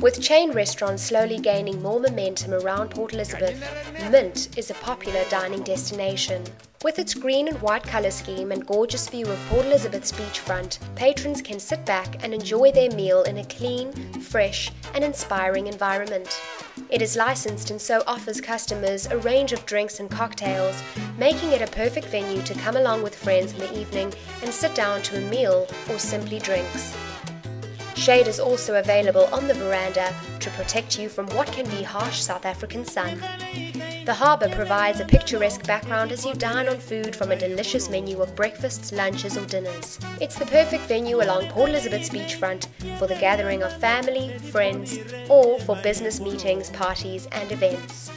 With chain restaurants slowly gaining more momentum around Port Elizabeth, Mint is a popular dining destination. With its green and white colour scheme and gorgeous view of Port Elizabeth's beachfront, patrons can sit back and enjoy their meal in a clean, fresh, and inspiring environment. It is licensed and so offers customers a range of drinks and cocktails, making it a perfect venue to come along with friends in the evening and sit down to a meal or simply drinks. Shade is also available on the veranda to protect you from what can be harsh South African sun. The harbour provides a picturesque background as you dine on food from a delicious menu of breakfasts, lunches, or dinners. It's the perfect venue along Port Elizabeth's beachfront for the gathering of family, friends, or for business meetings, parties, and events.